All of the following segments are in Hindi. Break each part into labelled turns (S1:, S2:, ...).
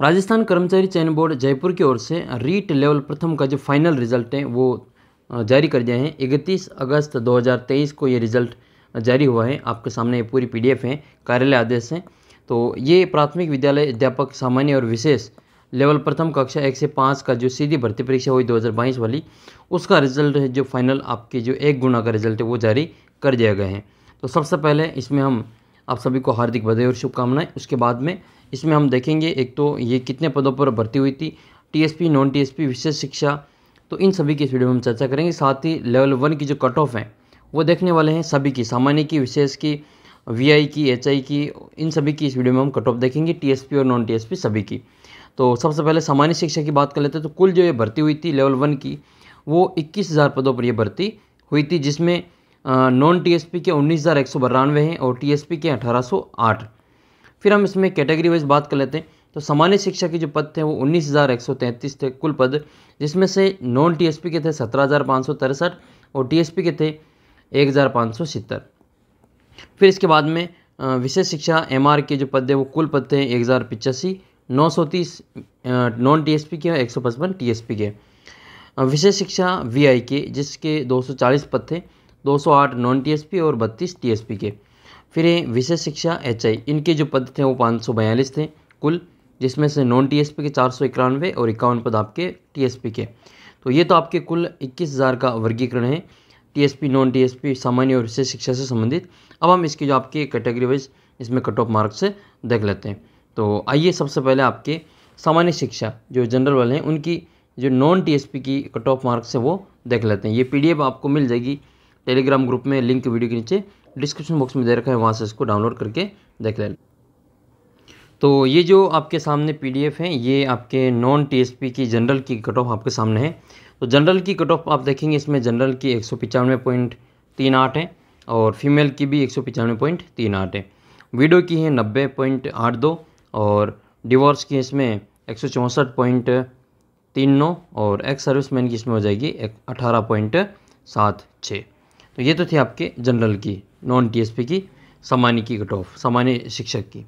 S1: राजस्थान कर्मचारी चयन बोर्ड जयपुर की ओर से रीट लेवल प्रथम का जो फाइनल रिज़ल्ट है, वो जारी कर दिया है। इकतीस अगस्त 2023 को ये रिज़ल्ट जारी हुआ है। आपके सामने ये पूरी पीडीएफ है, कार्यालय आदेश है। तो ये प्राथमिक विद्यालय अध्यापक, सामान्य और विशेष लेवल प्रथम कक्षा एक से पाँच का जो सीधी भर्ती परीक्षा हुई 2022 वाली, उसका रिज़ल्ट है जो फाइनल आपके जो एक गुना का रिज़ल्ट है, वो जारी कर दिया गया है। तो सबसे पहले इसमें हम आप सभी को हार्दिक बधाई और शुभकामनाएँ। उसके बाद में इसमें हम देखेंगे, एक तो ये कितने पदों पर भर्ती हुई थी टीएसपी नॉन टीएसपी विशेष शिक्षा तो इन सभी की इस वीडियो में हम चर्चा करेंगे। साथ ही लेवल वन की जो कट ऑफ़ है, वो देखने वाले हैं सभी की, सामान्य की, विशेष की वीआई की एचआई की, इन सभी की इस वीडियो में हम कट ऑफ़ देखेंगे टीएसपी और नॉन टीएसपी सभी की। तो सबसे पहले सामान्य शिक्षा की बात कर लेते हैं तो कुल जो ये भर्ती हुई थी लेवल वन की, वो इक्कीस हज़ार पदों पर यह भर्ती हुई थी, जिसमें नॉन टीएसपी के उन्नीस हज़ार एक सौ हैं और टीएसपी के अठारह सौ आठ। फिर हम इसमें कैटेगरी वाइज बात कर लेते हैं। तो सामान्य शिक्षा के जो पद थे, वो उन्नीस हज़ार एक सौ तैंतीस थे कुल पद, जिसमें से नॉन टीएसपी के थे सत्रह हज़ार पाँच सौ तिरसठ और टीएसपी के थे एक हज़ार पाँच सौ सत्तर फिर इसके बाद में विशेष शिक्षा एमआर के जो पद है वो कुल पद थे एक हज़ार पिचासी, नौ सौ तीस नॉन टीएसपी के और एक सौ पचपन टी के। विशेष शिक्षा वीआई के जिसके दो सौ चालीस पद थे 208 नॉन टीएसपी और 32 टीएसपी के। फिर विशेष शिक्षा, एचआई। इनके जो पद थे, वो पाँच सौ बयालीस थे कुल, जिसमें से नॉन टीएसपी के चार सौ इक्यानवे और इक्यावन पद आपके टीएसपी के। तो ये तो आपके कुल इक्कीस हज़ार का वर्गीकरण है टीएसपी नॉन टीएसपी सामान्य और विशेष शिक्षा से संबंधित। अब हम इसकी जो आपके कैटेगरी वाइज, इसमें कट ऑफ़ मार्क्स से देख लेते हैं। तो आइए सबसे पहले आपके सामान्य शिक्षा, जो जनरल वाले हैं, उनकी जो नॉन टीएसपी की कट ऑफ़ मार्क्स है, वो देख लेते हैं। ये पीडीएफ आपको मिल जाएगी, टेलीग्राम ग्रुप में, लिंक वीडियो के नीचे। डिस्क्रिप्शन बॉक्स में दे रखा है, वहाँ से इसको डाउनलोड करके देख लें तो ये जो आपके सामने पीडीएफ है, ये आपके नॉन टीएसपी की जनरल की कट ऑफ़ आपके सामने है। तो जनरल की कट ऑफ़ आप देखेंगे, इसमें जनरल की एक सौ पॉइंट तीन आठ है और फीमेल की भी एक सौ पॉइंट तीन आठ है। वीडियो की है नब्बे पॉइंट आठ दो और डिवोर्स की इसमें एक सौ चौंसठ पॉइंट तीन नौ और एक्स सर्विसमैन की इसमें हो जाएगी अठारह पॉइंट सात छः तो ये तो थी आपके जनरल की नॉन टीएसपी की सामान्य की कट ऑफ़ सामान्य शिक्षक की।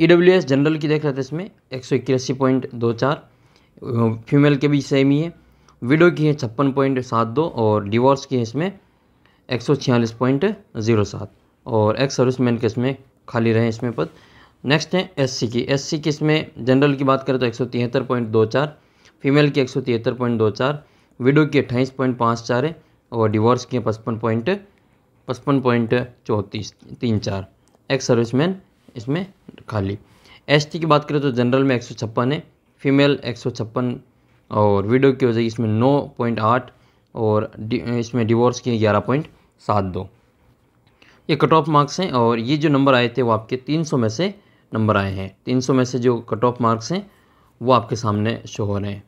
S1: ईडब्ल्यूएस e जनरल की देख रहे थे इसमें, एक सौ इक्यासी पॉइंट दो चार फीमेल के भी सेम ही है। विडो की है छप्पन पॉइंट सात दो और डिवोर्स की है इसमें एक सौ छियालीस पॉइंट ज़ीरो सात। और एक्स सर्विसमैन के इसमें खाली रहे इसमें पद। नेक्स्ट है एससी की। एससी की इसमें जनरल की बात करें तो एक सौ तिहत्तर पॉइंट दो चार फीमेल की एक सौ तिहत्तर पॉइंट दो चार विडो की अट्ठाईस पॉइंट पाँच चार है और डिवोर्स किए पचपन पॉइंट पचपन पॉइंट चौंतीस, तीन चार एक्स सर्विसमैन इसमें खाली। एसटी की बात करें तो जनरल में एक सौ छप्पन है फीमेल एक सौ छप्पन, और विडो की वजह इसमें नौ पॉइंट आठ, और इसमें डिवोर्स की ग्यारह पॉइंट सात दो। ये कट ऑफ़ मार्क्स हैं, और ये जो नंबर आए थे वो आपके तीन सौ में से नंबर आए हैं। तीन सौ में से जो कट ऑफ़ मार्क्स हैं, वो आपके सामने शो हो रहे हैं।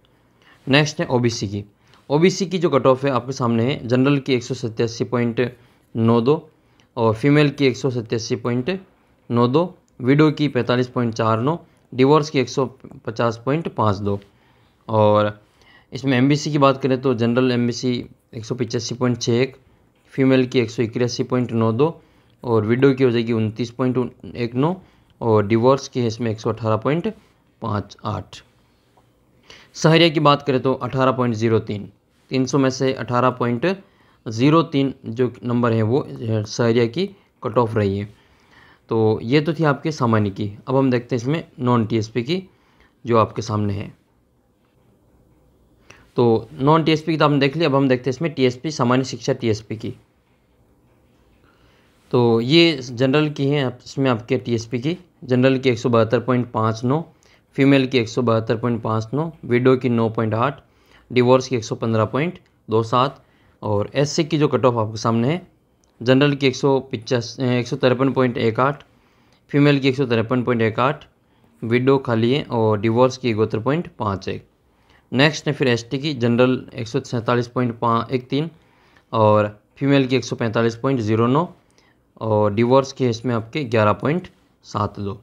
S1: नेक्स्ट है ओबीसी की। ओबीसी की जो कट ऑफ़ है, आपके सामने है जनरल की एक सौ सत्तासी पॉइंट नौ दो और फीमेल की एक सौ सत्तासी पॉइंट नौ दो विडो की पैंतालीस पॉइंट चार नौ डिवोर्स की एक सौ पचास पॉइंट पाँच दो। और इसमें एमबीसी की बात करें तो जनरल एम बी सी एक सौ पिचासी पॉइंट छः एक फीमेल की एक सौ इक्यासी पॉइंट नौ दो और विडो की हो जाएगी उनतीस पॉइंट एक नौ और डिवोर्स की है इसमें एक सौ अठारह पॉइंट पाँच आठ। सहरिया की बात करें तो अठारह पॉइंट ज़ीरो तीन तीन सौ में से अठारह पॉइंट ज़ीरो तीन जो नंबर है वो सहरिया की कट ऑफ़ रही है। तो ये तो थी आपके सामान्य की। अब हम देखते हैं इसमें नॉन टीएसपी की जो आपके सामने है। तो नॉन टीएसपी की तो आपने देख लिया, अब हम देखते हैं इसमें टीएसपी सामान्य शिक्षा टीएसपी की। तो ये जनरल की है इसमें आपके टीएसपी की। जनरल की एक सौ बहत्तर पॉइंट पाँच नौ फीमेल की एक सौ बहत्तर पॉइंट पाँच नौ विडो की नौ पॉइंट आठ डिवोर्स की एक सौ पंद्रह पॉइंट दो सात और एस की जो कट ऑफ़ आपके सामने है जनरल की एक सौ पिचास एक सौ तिरपन पॉइंट एक आठ फीमेल की एक सौ तिरपन पॉइंट एक आठ विडो खाली है और डिवोर्स की इकहत्तर पॉइंट पाँच एक। नेक्स्ट है फिर एसटी की जनरल एक सौ सैंतालीस पॉइंट पाँच एक तीन और फीमेल की एक सौ पैंतालीस पॉइंट ज़ीरो नौ और डिवोर्स की इसमें आपके ग्यारह पॉइंट सात दो।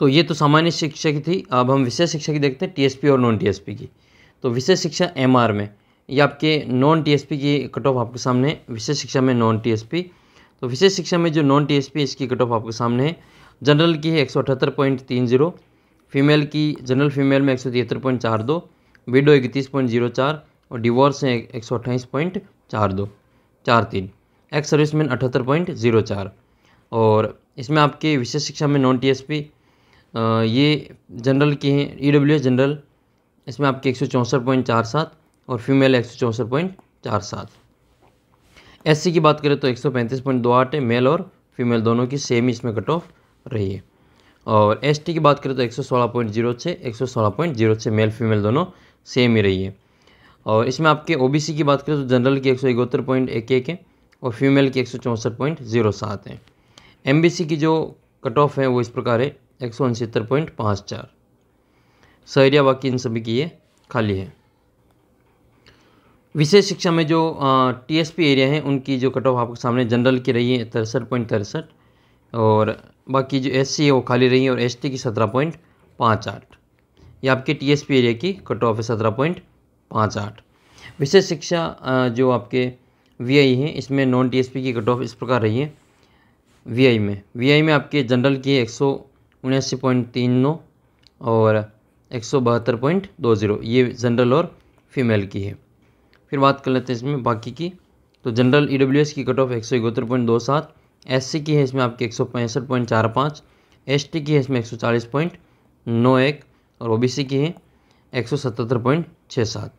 S1: तो ये तो सामान्य शिक्षा की थी, अब हम विशेष शिक्षा की देखते हैं टीएसपी और नॉन टीएसपी की। तो विशेष शिक्षा एमआर में। ये आपके नॉन टीएसपी की कट ऑफ़ आपके सामने है। विशेष शिक्षा में नॉन टीएसपी तो विशेष शिक्षा में जो नॉन टीएसपी इसकी कट ऑफ़ आपके सामने है। जनरल की है एक सौ अठहत्तर पॉइंट तीन ज़ीरो। फीमेल की जनरल फीमेल में एक सौ तिहत्तर पॉइंट चार दो। विडो इकतीस पॉइंट ज़ीरो चार और डिवोर्स है एक सौ अट्ठाईस पॉइंट चार दो। चार तीन। एक्स सर्विसमैन अठहत्तर पॉइंट ज़ीरो चार। और इसमें आपके विशेष शिक्षा में नॉन टीएसपी ये जनरल की हैं ई डब्ल्यू एस जनरल इसमें आपके एक सौ चौंसठ पॉइंट चार सात और फीमेल एक सौ चौंसठ पॉइंट चार सात। एस की बात करें तो एक सौ पैंतीस पॉइंट दो आठ है, मेल और फीमेल दोनों की सेम इसमें कट ऑफ़ रही है। और एस टी की बात करें तो एक सौ सोलह पॉइंट ज़ीरो छः एक सौ सोलह पॉइंट ज़ीरो छः मेल फीमेल दोनों सेम ही रही है। और इसमें आपके ओ बी सी की बात करें तो जनरल की एक सौ इकहत्तर पॉइंट एक एक है और फीमेल की एक सौ चौंसठ पॉइंट ज़ीरो सात है। एम बी सी की जो कट ऑफ़ है वो इस प्रकार है, एक सौ उनसत्तर पॉइंट पाँच चार। सहरिया बाकी इन सभी की ये खाली है। विशेष शिक्षा में जो टी एस पी एरिया है, उनकी जो कट ऑफ़ आपके सामने जनरल की रही है, तिरसठ पॉइंट तिरसठ, और बाकी जो एस सी है वो खाली रही है, और एस टी की सत्रह पॉइंट पाँच आठ। ये आपके टी एस पी एरिया की कट ऑफ़ है सत्रह पॉइंट पाँच आठ। विशेष शिक्षा जो आपके वी आई हैं, इसमें नॉन टी एस पी की कट ऑफ़ इस प्रकार रही है। वी आई में वी आई में आपके जनरल की एक सौ उन्यासी पॉइंट तीन नौ, और एक सौ बहत्तर पॉइंट दो ज़ीरो। ये जनरल और फीमेल की है। फिर बात कर लेते हैं इसमें बाकी की। तो जनरल ई डब्ल्यू एस की कट ऑफ़ एक सौ इकहत्तर पॉइंट दो सात एस सी की है इसमें आपकी एक सौ पैंसठ पॉइंट चार पाँच एस टी की है इसमें एक सौ चालीस पॉइंट नौ एक और ओ बी सी की है एक सौ सतहत्तर पॉइंट छः सात।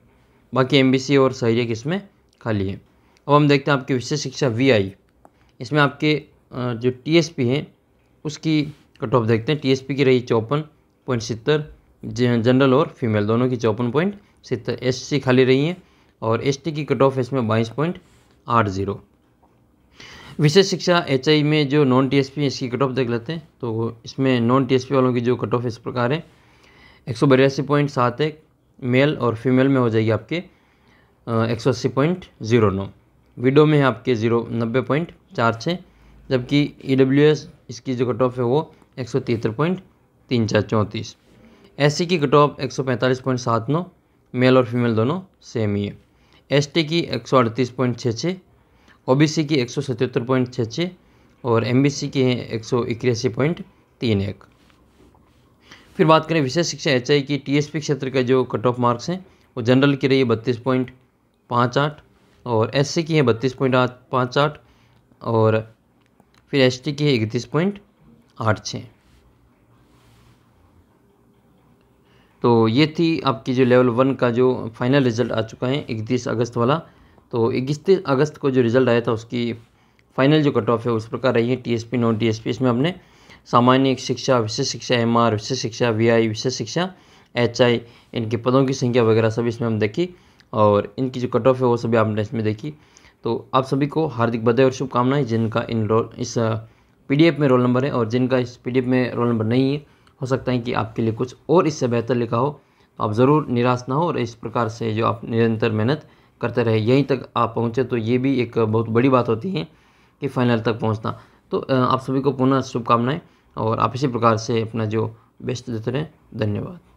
S1: बाकी एम बी सी और सहरिया की इसमें खाली है। अब हम देखते हैं आपकी विशेष शिक्षा वी आई इसमें आपके जो टी एस पी हैं, उसकी कट ऑफ़ देखते हैं। टी एस पी की रही चौपन पॉइंट सत्तर जनरल और फीमेल दोनों की चौपन पॉइंट सत्तर एस सी खाली रही हैं और एस टी की कट ऑफ़ इसमें बाईस पॉइंट आठ ज़ीरो विशेष शिक्षा एच आई में जो नॉन टी एस पी इसकी कट ऑफ़ देख लेते हैं। तो इसमें नॉन टी एस पी वालों की जो कट ऑफ़ इस प्रकार है, एक सौ बयासी पॉइंट सात एक मेल और फीमेल में हो जाएगी आपके एक सौ अस्सी पॉइंट ज़ीरो नौ। विडो में है आपके ज़ीरो नब्बे पॉइंट चार छः जबकि ई डब्ल्यू एस इसकी जो कट ऑफ़ है वो एक सौ तिहत्तर पॉइंट तीन चार चौंतीस। एस सी की कट ऑफ़ एक सौ पैंतालीस पॉइंट सात नौ मेल और फीमेल दोनों सेम ही है। एस टी की एक सौ अड़तीस पॉइंट छः छः ओ बी सी की एक सौ सतहत्तर पॉइंट छः छः और एम बी सी की है एक सौ इक्यासी पॉइंट तीन एक। फिर बात करें विशेष शिक्षा एच आई की टी एस पी क्षेत्र का जो कट ऑफ़ मार्क्स हैं, वो जनरल की रही है बत्तीस पॉइंट पाँच आठ और एस सी की है बत्तीस पॉइंट आठ पाँच आठ और फिर एस टी की है इकतीस पॉइंट आठ छः तो ये थी आपकी जो लेवल वन का जो फाइनल रिज़ल्ट आ चुका है इकतीस अगस्त वाला। तो इकतीस अगस्त को जो रिज़ल्ट आया था, उसकी फाइनल जो कट ऑफ़ है, उस प्रकार रही है। टीएसपी नॉन टीएसपी इसमें हमने सामान्य शिक्षा, विशेष शिक्षा एम आर विशेष शिक्षा वी आई विशेष शिक्षा एच आई इनके पदों की संख्या वगैरह सभी इसमें हम देखी और इनकी जो कट ऑफ़ है, वो सभी आपने इसमें देखी। तो आप सभी को हार्दिक बधाई और शुभकामनाएँ, जिनका इन रोल इस पीडीएफ में रोल नंबर है और जिनका इस पीडीएफ में रोल नंबर नहीं है हो सकता है कि आपके लिए कुछ और इससे बेहतर लिखा हो। तो आप ज़रूर निराश ना हो और इस प्रकार से जो आप निरंतर मेहनत करते रहे, यहीं तक आप पहुँचे तो ये भी एक बहुत बड़ी बात होती है कि फाइनल तक पहुँचना। तो आप सभी को पुनः शुभकामनाएँ और आप इसी प्रकार से अपना जो बेस्ट देते रहें। धन्यवाद।